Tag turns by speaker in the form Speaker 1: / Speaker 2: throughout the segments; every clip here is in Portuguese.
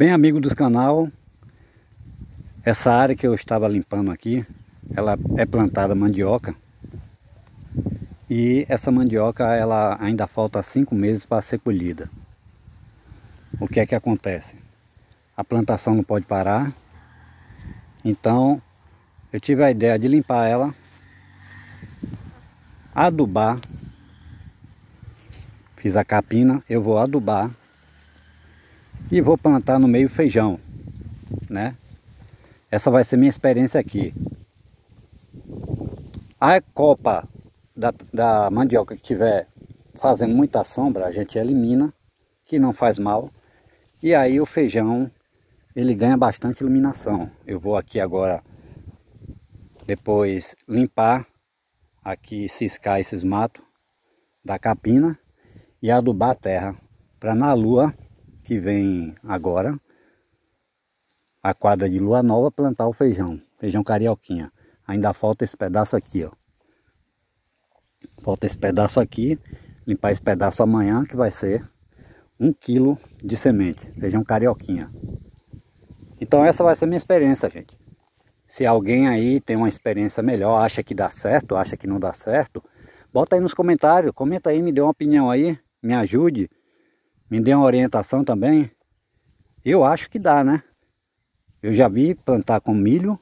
Speaker 1: Bem amigo do canal, essa área que eu estava limpando aqui, ela é plantada mandioca. E essa mandioca, ela ainda falta cinco meses para ser colhida. O que é que acontece? A plantação não pode parar. Então, eu tive a ideia de limpar ela, adubar. Fiz a capina, eu vou adubar e vou plantar no meio feijão, né? Essa vai ser minha experiência aqui. A copa da, da mandioca que tiver fazendo muita sombra, a gente elimina, que não faz mal. E aí o feijão, ele ganha bastante iluminação. Eu vou aqui agora, depois limpar, aqui ciscar esses matos da capina e adubar a terra, para na lua que vem agora, a quadra de lua nova, plantar o feijão, feijão carioquinha. Ainda falta esse pedaço aqui, ó. Falta esse pedaço aqui, limpar esse pedaço amanhã, que vai ser um quilo de semente, feijão carioquinha. Então essa vai ser minha experiência, gente. Se alguém aí tem uma experiência melhor, acha que dá certo, acha que não dá certo, bota aí nos comentários, comenta aí, me dê uma opinião aí, me ajude me dê uma orientação também. Eu acho que dá, né? Eu já vi plantar com milho,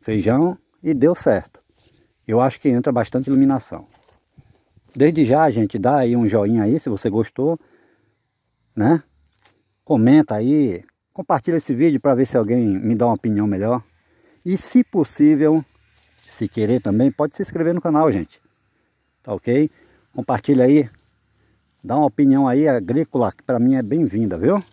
Speaker 1: feijão e deu certo. Eu acho que entra bastante iluminação. Desde já, gente, dá aí um joinha aí se você gostou, né? Comenta aí, compartilha esse vídeo para ver se alguém me dá uma opinião melhor. E se possível, se querer também, pode se inscrever no canal, gente. Tá ok? Compartilha aí, Dá uma opinião aí agrícola, que para mim é bem-vinda, viu?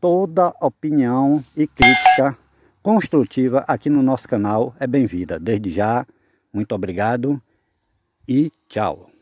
Speaker 1: Toda opinião e crítica construtiva aqui no nosso canal é bem-vinda. Desde já, muito obrigado e tchau.